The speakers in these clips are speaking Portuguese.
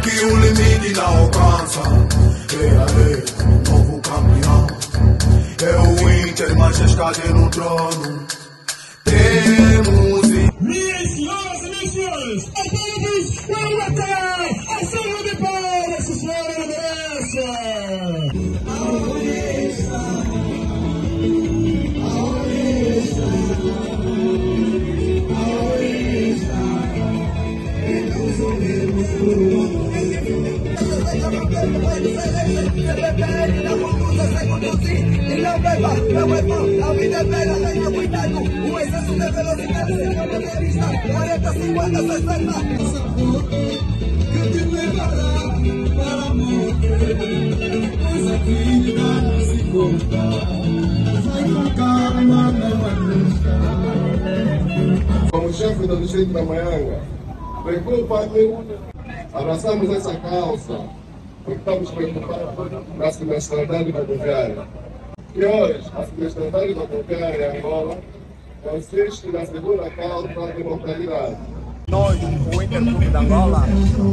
que o limite não alcança. É, é, um novo campeão. É o Inter, mas escade no trono. Temos. Minhas senhoras e meus senhores, a todos, o Não beba, não é bom, a vida é bela, tenha cuidado. O excesso de motorista. 40, 50, 60. Que te levará para a morte. Pois a vida não se conta. Vai com calma, não arrisca. Como chefe do distrito da Maianga, preocupa-me, abraçamos essa causa, estamos preocupados com a siniestralidade rodoviária. E hoje, a siniestralidade rodoviária em Angola consiste na segunda causa de mortalidade. Nós, o Interclube de Angola,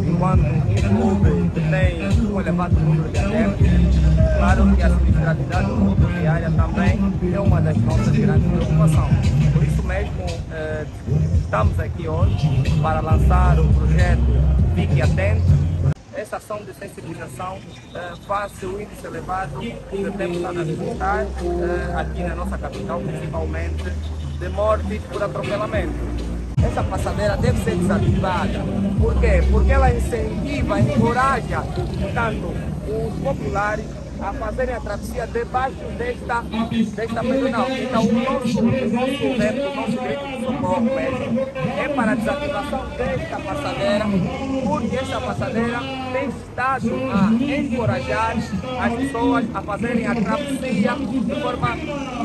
enquanto um clube que tem um elevado número de adeptos, claro que a sinistralidade rodoviária também é uma das nossas grandes preocupações. Por isso mesmo, eh, estamos aqui hoje para lançar o projeto Fique Atento. Essa ação de sensibilização eh, face ao índice elevado que temos estado a visitar eh, aqui na nossa capital, principalmente, de mortes por atropelamento essa passadeira deve ser desativada. Por quê? Porque ela incentiva, encoraja, portanto, os populares a fazerem a travessia debaixo desta, desta pedonal. Então, o nosso, o nosso veto, o nosso grito de socorro mesmo, é para a desativação desta passadeira, porque esta passadeira tem estado a encorajar as pessoas a fazerem a travessia de forma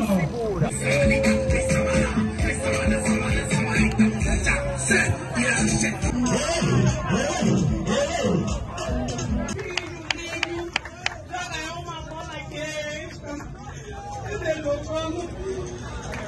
segura. Glória a Deus,